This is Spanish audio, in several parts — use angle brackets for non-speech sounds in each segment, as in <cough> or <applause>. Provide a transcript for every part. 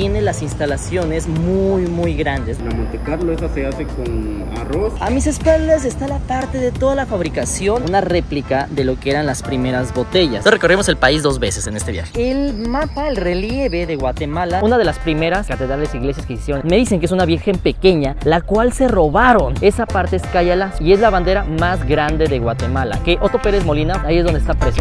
tiene las instalaciones muy muy grandes. La Monte Carlo esa se hace con arroz. A mis espaldas está la parte de toda la fabricación, una réplica de lo que eran las primeras botellas. Entonces recorrimos el país dos veces en este viaje. El mapa, el relieve de Guatemala, una de las primeras catedrales e iglesias que hicieron, me dicen que es una virgen pequeña, la cual se robaron. Esa parte es Cayala y es la bandera más grande de Guatemala, que Otto Pérez Molina, ahí es donde está preso.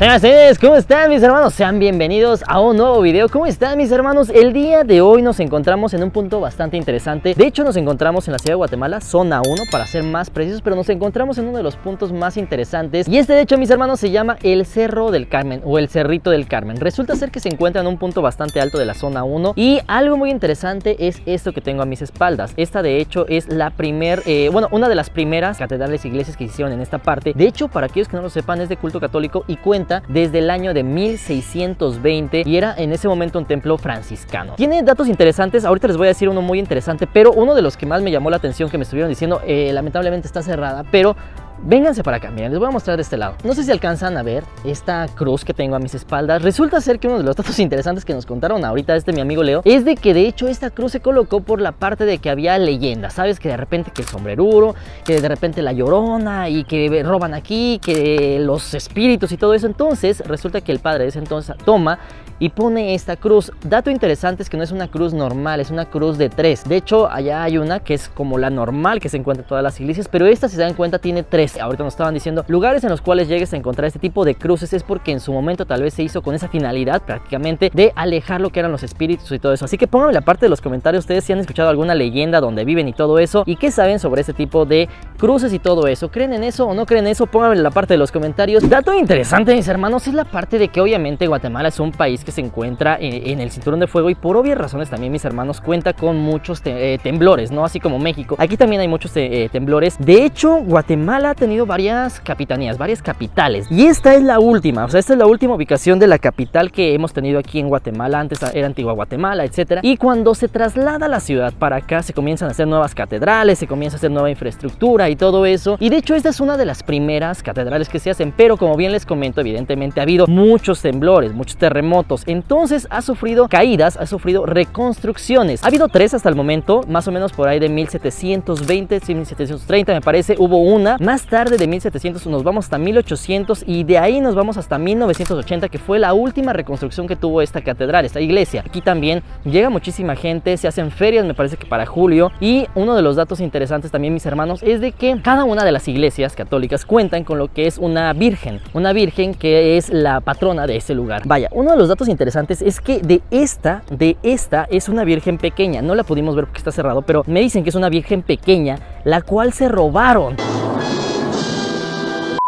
Señoras ¿cómo están mis hermanos? Sean bienvenidos a un nuevo video. ¿Cómo están mis hermanos? El día de hoy nos encontramos en un punto bastante interesante. De hecho, nos encontramos en la ciudad de Guatemala, zona 1, para ser más precisos, pero nos encontramos en uno de los puntos más interesantes. Y este, de hecho, mis hermanos, se llama el Cerro del Carmen o el Cerrito del Carmen. Resulta ser que se encuentra en un punto bastante alto de la zona 1 y algo muy interesante es esto que tengo a mis espaldas. Esta, de hecho, es la primer, eh, bueno, una de las primeras catedrales e iglesias que hicieron en esta parte. De hecho, para aquellos que no lo sepan, es de culto católico y cuenta desde el año de 1620 y era en ese momento un templo franciscano. Tiene datos interesantes, ahorita les voy a decir uno muy interesante, pero uno de los que más me llamó la atención que me estuvieron diciendo, eh, lamentablemente está cerrada, pero Vénganse para acá, miren, les voy a mostrar de este lado. No sé si alcanzan a ver esta cruz que tengo a mis espaldas. Resulta ser que uno de los datos <laughs> interesantes que nos contaron ahorita este mi amigo Leo es de que de hecho esta cruz se colocó por la parte de que había leyendas. ¿Sabes? Que de repente que el sombreruro, que de repente la llorona y que roban aquí, que los espíritus y todo eso. Entonces resulta que el padre de ese entonces toma y pone esta cruz. Dato interesante es que no es una cruz normal, es una cruz de tres. De hecho, allá hay una que es como la normal que se encuentra en todas las iglesias, pero esta, si se dan cuenta, tiene tres. Ahorita nos estaban diciendo, lugares en los cuales llegues a encontrar este tipo de cruces es porque en su momento tal vez se hizo con esa finalidad prácticamente de alejar lo que eran los espíritus y todo eso. Así que pónganme la parte de los comentarios ustedes si han escuchado alguna leyenda donde viven y todo eso y qué saben sobre este tipo de cruces y todo eso. ¿Creen en eso o no creen en eso? Pónganme en la parte de los comentarios. Dato interesante, mis hermanos, es la parte de que obviamente Guatemala es un país que se encuentra en, el cinturón de fuego y por obvias razones también mis hermanos cuenta con muchos eh, temblores, ¿no? Así como México. Aquí también hay muchos eh, temblores. De hecho, Guatemala ha tenido varias capitanías, varias capitales. Y esta es la última, o sea, esta es la última ubicación de la capital que hemos tenido aquí en Guatemala. Antes era Antigua Guatemala, etcétera. Y cuando se traslada la ciudad para acá, se comienzan a hacer nuevas catedrales, se comienza a hacer nueva infraestructura y todo eso. Y de hecho, esta es una de las primeras catedrales que se hacen, pero como bien les comento, evidentemente ha habido muchos temblores, muchos terremotos. Entonces, ha sufrido caídas, ha sufrido reconstrucciones. Ha habido tres hasta el momento, más o menos por ahí de 1720, 1730 me parece, hubo una. Más tarde de 1700 nos vamos hasta 1800 y de ahí nos vamos hasta 1980 que fue la última reconstrucción que tuvo esta catedral, esta iglesia. Aquí también llega muchísima gente, se hacen ferias me parece que para julio y uno de los datos interesantes también mis hermanos es de que cada una de las iglesias católicas cuentan con lo que es una virgen, una virgen que es la patrona de ese lugar. Vaya, uno de los datos interesantes es que de esta, de esta es una virgen pequeña. No la pudimos ver porque está cerrado, pero me dicen que es una virgen pequeña, la cual se robaron.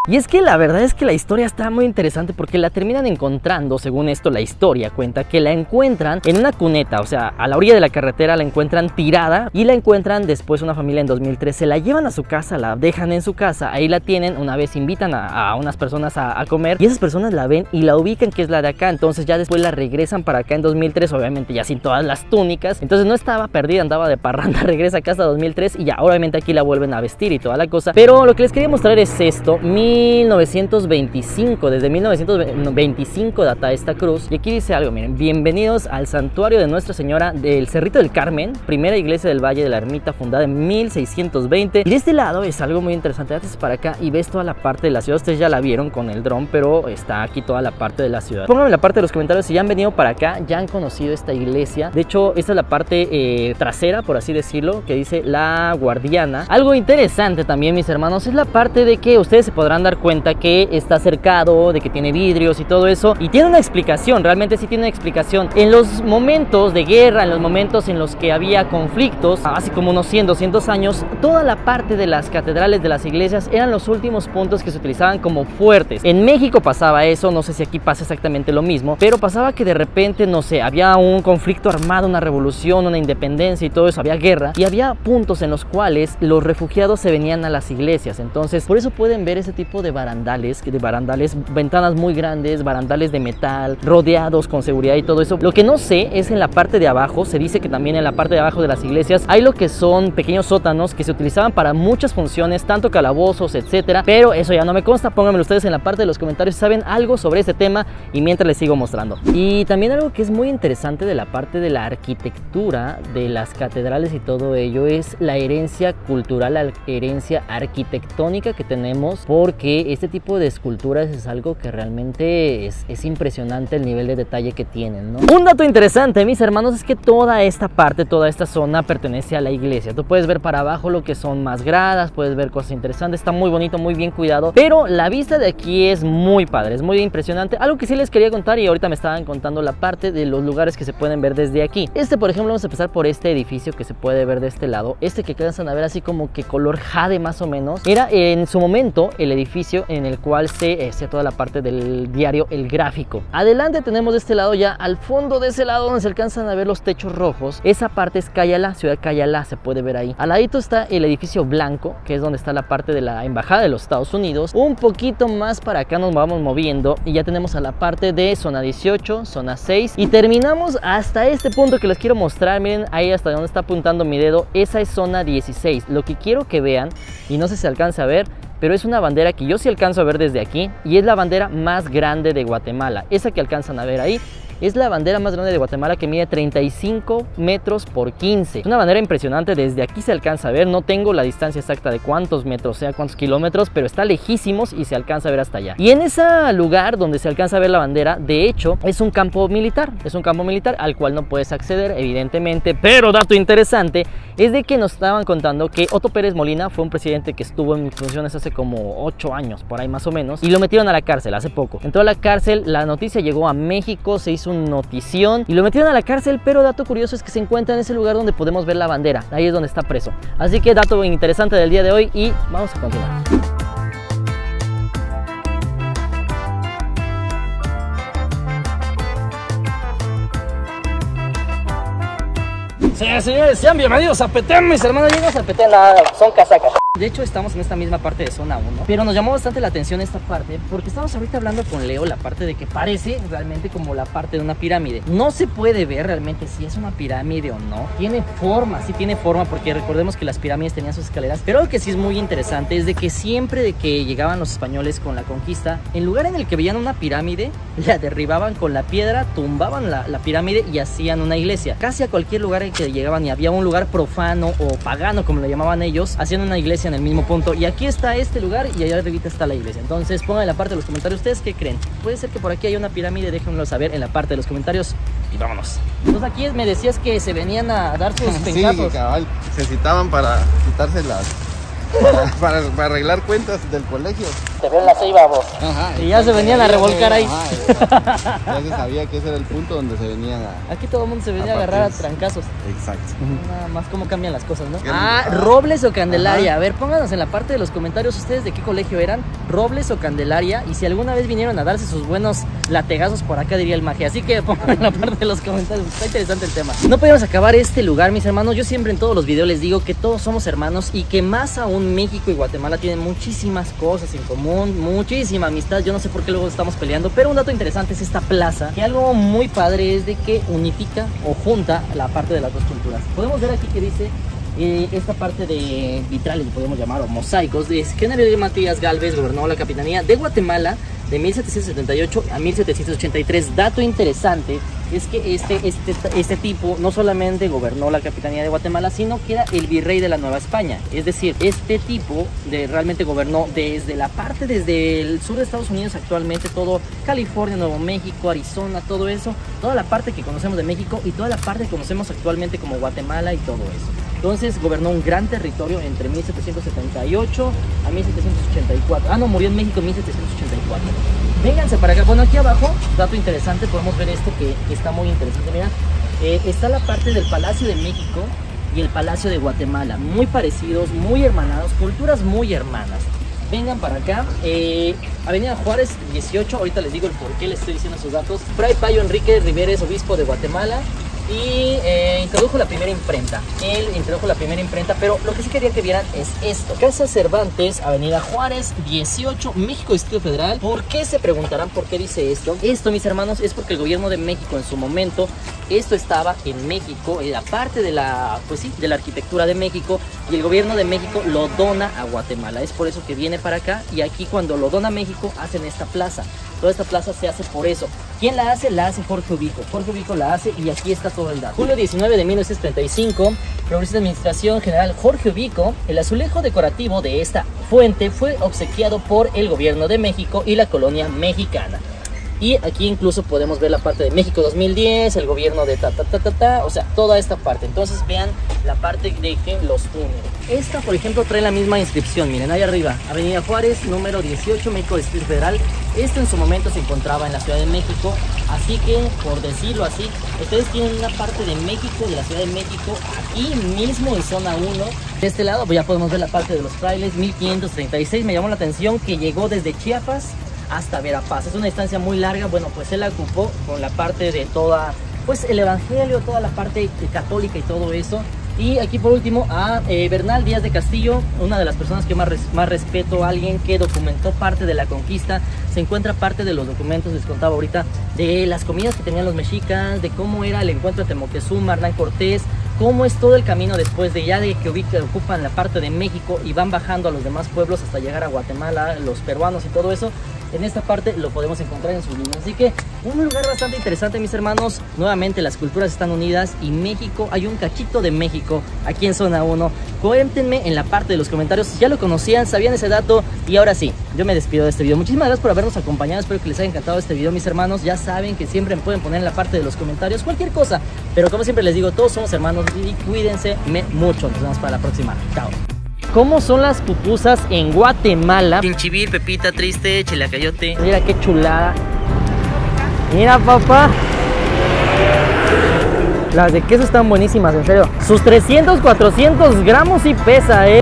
Y es que la verdad es que la historia está muy interesante porque la terminan encontrando, según esto la historia cuenta, que la encuentran en una cuneta, o sea, a la orilla de la carretera la encuentran tirada y la encuentran después una familia en 2003, se la llevan a su casa, la dejan en su casa, ahí la tienen, una vez invitan a, unas personas a, a, comer y esas personas la ven y la ubican que es la de acá, entonces ya después la regresan para acá en 2003, obviamente ya sin todas las túnicas, entonces no estaba perdida, andaba de parranda, <laughs> regresa a casa 2003 y ya obviamente aquí la vuelven a vestir y toda la cosa, pero lo que les quería mostrar es esto, mi 1925, desde 1925 data esta cruz. Y aquí dice algo, miren, bienvenidos al santuario de Nuestra Señora del Cerrito del Carmen, primera iglesia del Valle de la Ermita fundada en 1620. Y de este lado es algo muy interesante, haces para acá y ves toda la parte de la ciudad, ustedes ya la vieron con el dron, pero está aquí toda la parte de la ciudad. Pónganme en la parte de los comentarios si ya han venido para acá, ya han conocido esta iglesia. De hecho, esta es la parte eh, trasera, por así decirlo, que dice la guardiana. Algo interesante también, mis hermanos, es la parte de que ustedes se podrán dar cuenta que está cercado, de que tiene vidrios y todo eso. Y tiene una explicación, realmente sí tiene una explicación. En los momentos de guerra, en los momentos en los que había conflictos, así como unos 100, 200 años, toda la parte de las catedrales, de las iglesias, eran los últimos puntos que se utilizaban como fuertes. En México pasaba eso, no sé si aquí pasa exactamente lo mismo, pero pasaba que de repente, no sé, había un conflicto armado, una revolución, una independencia y todo eso, había guerra y había puntos en los cuales los refugiados se venían a las iglesias. Entonces, por eso pueden ver ese tipo de barandales, de barandales, ventanas muy grandes, barandales de metal, rodeados con seguridad y todo eso. Lo que no sé es en la parte de abajo, se dice que también en la parte de abajo de las iglesias hay lo que son pequeños sótanos que se utilizaban para muchas funciones, tanto calabozos, etcétera, pero eso ya no me consta, pónganmelo ustedes en la parte de los comentarios si saben algo sobre este tema y mientras les sigo mostrando. Y también algo que es muy interesante de la parte de la arquitectura de las catedrales y todo ello es la herencia cultural, la herencia arquitectónica que tenemos porque este tipo de esculturas es algo que realmente es, es impresionante el nivel de detalle que tienen. ¿no? Un dato interesante, mis hermanos, es que toda esta parte, toda esta zona pertenece a la iglesia. Tú puedes ver para abajo lo que son más gradas, puedes ver cosas interesantes, está muy bonito, muy bien cuidado, pero la vista de aquí es muy padre, es muy impresionante. Algo que sí les quería contar y ahorita me estaban contando la parte de los lugares que se pueden ver desde aquí. Este, por ejemplo, vamos a empezar por este edificio que se puede ver de este lado. Este que alcanzan a ver así como que color jade más o menos. Era en su momento el edificio en el cual se hacía toda la parte del diario El Gráfico. Adelante tenemos de este lado ya al fondo de ese lado donde se alcanzan a ver los techos rojos. Esa parte es Cayala, ciudad Cayala, se puede ver ahí. Al ladito está el edificio blanco, que es donde está la parte de la embajada de los Estados Unidos. Un poquito más para acá nos vamos moviendo y ya tenemos a la parte de zona 18, zona 6 y terminamos hasta este punto que les quiero mostrar. Miren ahí hasta donde está apuntando mi dedo. Esa es zona 16. Lo que quiero que vean y no sé si se alcanza a ver pero es una bandera que yo sí alcanzo a ver desde aquí y es la bandera más grande de Guatemala. Esa que alcanzan a ver ahí es la bandera más grande de Guatemala que mide 35 metros por 15. Es una bandera impresionante, desde aquí se alcanza a ver, no tengo la distancia exacta de cuántos metros, sea cuántos kilómetros, pero está lejísimos y se alcanza a ver hasta allá. Y en ese lugar donde se alcanza a ver la bandera, de hecho, es un campo militar, es un campo militar al cual no puedes acceder, evidentemente, pero dato interesante es de que nos estaban contando que Otto Pérez Molina fue un presidente que estuvo en funciones hace como 8 años, por ahí más o menos, y lo metieron a la cárcel hace poco. Entró a la cárcel, la noticia llegó a México, se hizo un notición y lo metieron a la cárcel, pero dato curioso es que se encuentra en ese lugar donde podemos ver la bandera, ahí es donde está preso. Así que dato interesante del día de hoy y vamos a continuar. Señores, señores, sean bienvenidos a Petén, mis hermanos. Llegamos a Petén, son casacas. De hecho, estamos en esta misma parte de zona 1, pero nos llamó bastante la atención esta parte porque estamos ahorita hablando con Leo la parte de que parece realmente como la parte de una pirámide. No se puede ver realmente si es una pirámide o no. Tiene forma, sí tiene forma porque recordemos que las pirámides tenían sus escaleras, pero lo que sí es muy interesante es de que siempre de que llegaban los españoles con la conquista, en lugar en el que veían una pirámide, la derribaban con la piedra, tumbaban la, la pirámide y hacían una iglesia. Casi a cualquier lugar en que llegaban y había un lugar profano o pagano, como lo llamaban ellos, hacían una iglesia en el mismo punto. Y aquí está este lugar y allá arriba está la iglesia. Entonces pongan en la parte de los comentarios ustedes qué creen. Puede ser que por aquí haya una pirámide, déjenmelo saber en la parte de los comentarios y vámonos. Entonces aquí me decías que se venían a dar sus <laughs> Sí, pencazos. cabal, se citaban para quitarse las... Para, para- para arreglar cuentas del colegio. Te ven la ceiba vos. Ajá, Y ya se venían a revolcar ahí. Ajá, <laughs> ya se sabía que ese era el punto donde se venían a... Aquí todo el mundo se venía a A agarrar a trancazos. Exacto. Nada más cómo cambian las cosas, ¿no? Ah. Robles o Candelaria. A ver, pónganos en la parte de los comentarios ustedes de qué colegio eran, Robles o Candelaria, y si alguna vez vinieron a darse sus buenos lategazos por acá, diría el magia. Así que pongan en la parte de los comentarios, está interesante el tema. No podemos acabar este lugar, mis hermanos. Yo siempre en todos los videos les digo que todos somos hermanos y que más aún México y Guatemala tienen muchísimas cosas en común, muchísima amistad. Yo no sé por qué luego estamos peleando, pero un dato interesante es esta plaza, que algo muy padre es de que unifica o junta la parte de las dos culturas. Podemos ver aquí que dice eh, esta parte de vitrales, podemos llamar, o mosaicos, de General Matías Galvez gobernó la capitanía de Guatemala de 1778 a 1783. Dato interesante es que este, este, este tipo no solamente gobernó la capitanía de Guatemala, sino que era el virrey de la Nueva España. Es decir, este tipo de, realmente gobernó desde la parte, desde el sur de Estados Unidos actualmente, todo California, Nuevo México, Arizona, todo eso, toda la parte que conocemos de México y toda la parte que conocemos actualmente como Guatemala y todo eso. Entonces gobernó un gran territorio entre 1778 a 1784. Ah, no, murió en México en 1784. Vénganse para acá. Bueno, aquí abajo, dato interesante, podemos ver esto que, está muy interesante. Mira, eh, está la parte del Palacio de México y el Palacio de Guatemala. Muy parecidos, muy hermanados, culturas muy hermanas. Vengan para acá. eh, Avenida Juárez 18, ahorita les digo el por qué les estoy diciendo esos datos. Fray Payo Enrique Riveres, obispo de Guatemala. Y eh, introdujo la primera imprenta. Él introdujo la primera imprenta, pero lo que sí quería que vieran es esto. Casa Cervantes, Avenida Juárez, 18, México, Distrito Federal. ¿Por qué se preguntarán por qué dice esto? Esto, mis hermanos, es porque el gobierno de México en su momento, esto estaba en México, era parte de la, pues sí, de la arquitectura de México y el gobierno de México lo dona a Guatemala. Es por eso que viene para acá y aquí cuando lo dona México hacen esta plaza. Toda esta plaza se hace por eso. ¿Quién la hace? La hace Jorge Ubico. Jorge Ubico la hace y aquí está todo el dato. Julio 19 de 1935, Progresista Administración General Jorge Ubico, el azulejo decorativo de esta fuente fue obsequiado por el gobierno de México y la colonia mexicana. Y aquí incluso podemos ver la parte de México 2010, el gobierno de ta ta ta ta ta, o sea, toda esta parte. Entonces vean la parte de que los une. Esta, por ejemplo, trae la misma inscripción. Miren, ahí arriba, Avenida Juárez, número 18, México Distrito Federal. Esto en su momento se encontraba en la Ciudad de México. Así que, por decirlo así, ustedes tienen una parte de México, de la Ciudad de México, aquí mismo en zona 1. De este lado pues ya podemos ver la parte de los frailes, 1536. Me llamó la atención que llegó desde Chiapas hasta Verapaz. Es una distancia muy larga, bueno, pues él la ocupó con la parte de toda, pues el evangelio, toda la parte católica y todo eso. Y aquí por último a eh, Bernal Díaz de Castillo, una de las personas que más, más respeto, alguien que documentó parte de la conquista, se encuentra parte de los documentos, les contaba ahorita, de las comidas que tenían los mexicas, de cómo era el encuentro entre Moctezuma, Hernán Cortés, cómo es todo el camino después de ya de que ocupan la parte de México y van bajando a los demás pueblos hasta llegar a Guatemala, los peruanos y todo eso en esta parte lo podemos encontrar en su libro. Así que un lugar bastante interesante, mis hermanos. Nuevamente las culturas están unidas y México, hay un cachito de México aquí en Zona 1. Cuéntenme en la parte de los comentarios si ya lo conocían, sabían ese dato. Y ahora sí, yo me despido de este video. Muchísimas gracias por habernos acompañado. Espero que les haya encantado este video, mis hermanos. Ya saben que siempre me pueden poner en la parte de los comentarios cualquier cosa. Pero como siempre les digo, todos somos hermanos y cuídense mucho. Nos vemos para la próxima. Chao. ¿Cómo son las pupusas en Guatemala? Pinchivir, pepita, triste, chilacayote. Mira qué chulada. Mira, papá. Las de queso están buenísimas, en serio. Sus 300, 400 gramos y pesa, eh.